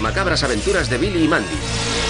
Macabras aventuras de Billy y Mandy.